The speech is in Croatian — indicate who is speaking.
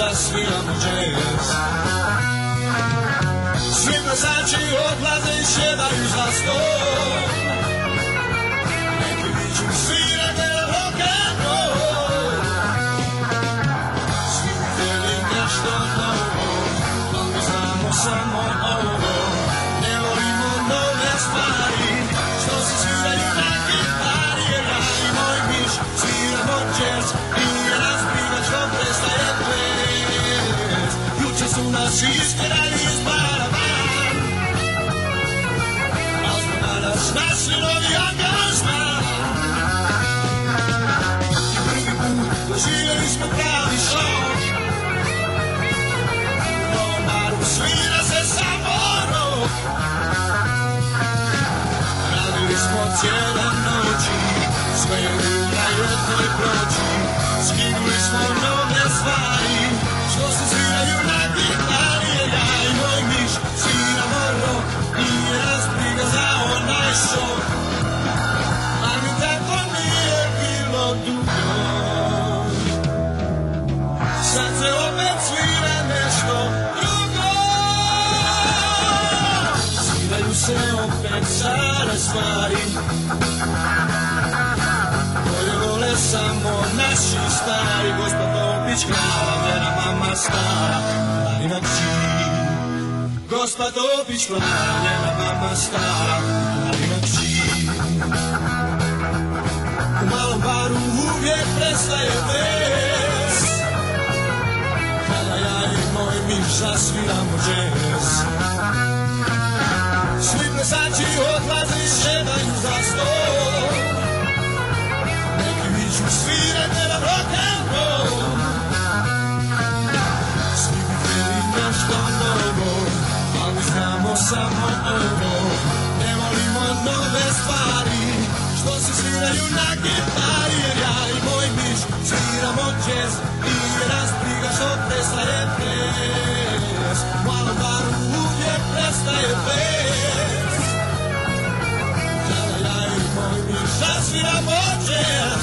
Speaker 1: zasviramo jazz Svi plesači odlaze i šedaju za stol. Neki viću svirate rock and roll Svi bi htjeli nešto novo, mi znamo samo Así será disparar. Las bananas nacen odiadas. Sigue disfrutar y sol. Tomar un swing a ese sabor. Rady spocieram noci, swoje udaje twój proci, zginły swą nogę stare stvari. Koje vole samo naši stari. Gospod Topić krala, mera mama stara. Dani noći Gospod Topić krala, njena mama stara. Dani noći U malom baru uvijek prestaje pes. Kada ja i moj miš zasviramo jazz svi plesači odlaze i šedaju za stol Neki viću svirajte na rock and roll. Svi bi htjeli nešto novo Ali znamo samo ovo. Ne volimo nove stvari Što se sviraju na gitari virar morte.